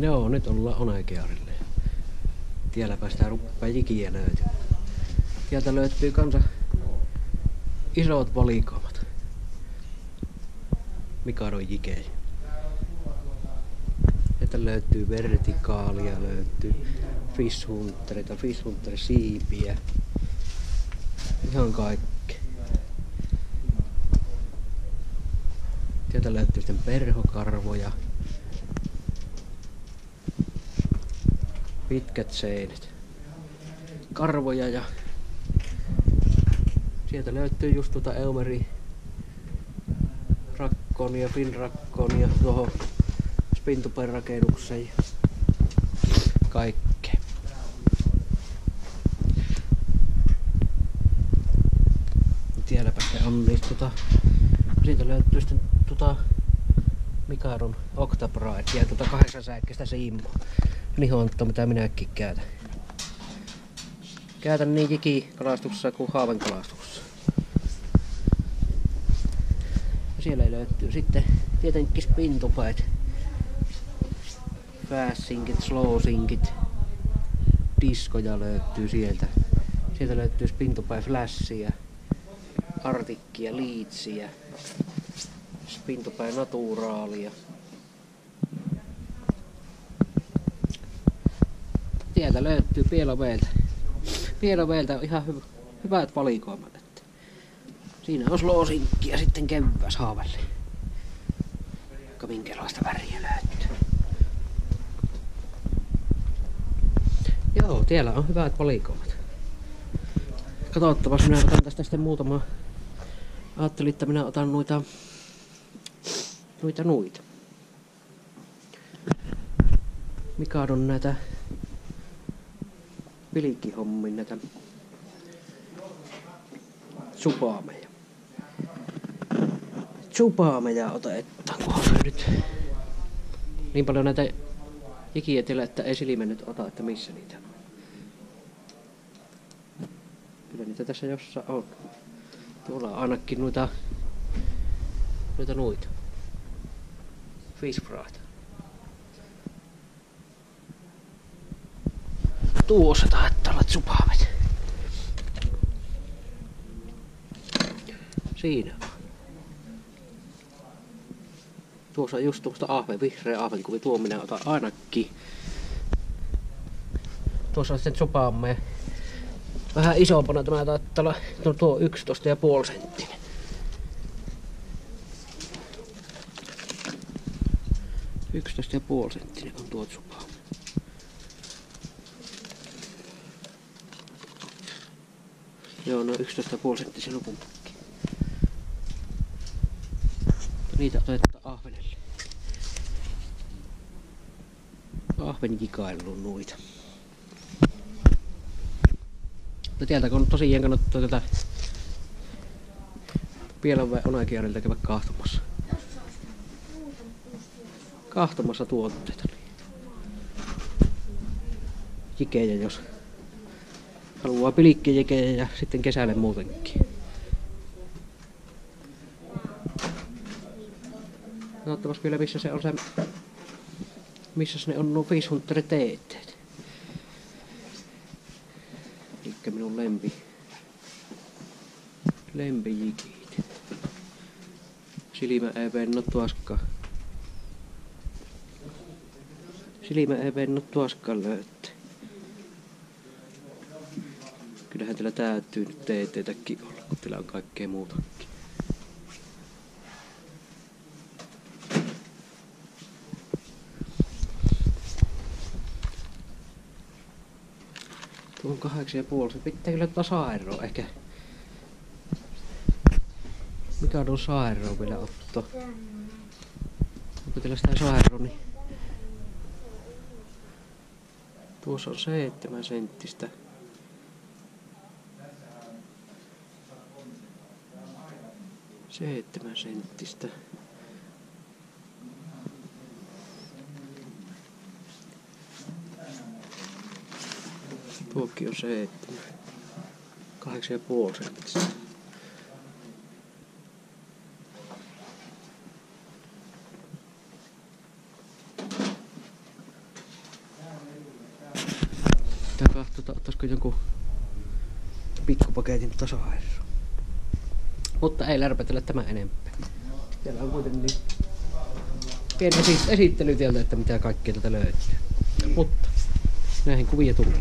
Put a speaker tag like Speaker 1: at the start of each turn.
Speaker 1: Joo, nyt ollaan Onekearille. Tiellä päästään ruppaa jikiä löytyy. Tieltä löytyy kanssa isot valikoimat. Mikadon jikejä. Sieltä löytyy vertikaalia, löytyy fishhunterita, fishhunter siipiä. Ihan kaikki. Sieltä löytyy sitten perhokarvoja. Pitkät seinät. Karvoja ja sieltä löytyy just tuota Eumeri rakkonia, finrakkonia tuohon Spintupen rakennukseen ja kaikkea. Tielläpä se on niistä tota, siitä löytyy sitten tota Mikadon Octapride ja tota kahdeksan säikkeistä Simmo. Nihontto mitä minäkin käytän. Käytän niin jikikalastuksessa kuin haavenkalastuksessa. Ja siellä löytyy sitten tietenkin spintupäät. Fast-sinkit, slow-sinkit. Diskoja löytyy sieltä. Sieltä löytyy spintupäin flashia, artikkia, liitsiä, spintupäin naturaalia. Sieltä löytyy Pieloveeltä. Pieloveeltä on ihan hy- hyvät valikoimat. Että siinä on slowsinkki ja sitten kevyas haavelle. Vaikka minkälaista väriä löytyy. Joo, siellä on hyvät valikoimat. Katsottavas, minä otan tästä sitten muutama. Ajattelin, että minä otan noita, noita, noita. Mikadon näitä pilikkihommin näitä supaameja. Supaameja otetaan, kunhan me nyt niin paljon näitä ikietillä, että ei silmä nyt ota, että missä niitä on. Kyllä niitä tässä jossain on. Tuolla on ainakin noita, noita noita. Fish fried. Tuossa taitaa olla supaamet. Siinä. Tuossa just tuosta ahven, vihreä ahvenkuvi. Tuo minä otan ainakin. Tuossa on sitten supaamme. Vähän isompana tämä taitaa olla no tuo 11,5 senttinen. Yksitoista ja puoli senttinen on tuo supaamme. Joo, no 11,5 senttisen kumpikin. Niitä otetaan ahvenelle. Ahven jikailuun noita. Mutta täältä kun tosiaan kannattaa tätä Pielonväen Onakiarilta käydä kahtomassa. Kahtomassa tuotteita. Jikejä jos haluaa pilikkijekejä ja sitten kesälle muutenkin. Katsotaan vielä missä se on se, missä ne on nuo Fishhunter teetteet. Elikkä minun lempi, lempijikit. Silmä ei venno tuoskaan. Silmä ei venno tuoskaan löytää. Kyllähän teillä täytyy nyt teeteitäkin olla, kun teillä on kaikkea muutakin. Tuo on kahdeksan ja puoli. Se pitää kyllä ottaa saeroa ehkä. Mikä on saeroa vielä ottaa? Onko teillä sitä saeroa, niin... Tuossa on seitsemän senttistä. Seitsemän senttistä. Tuokki on seitsemän. Kahdeksan ja puoli senttistä. Pitää katsoa, ottaisiko joku pikkupaketin tasaherra. Mutta ei lärpätellä tämä enempää. Siellä on kuitenkin niin pieni esi- esittely tieltä, että mitä kaikkea täältä löytyy. Mutta näihin kuvia tulee.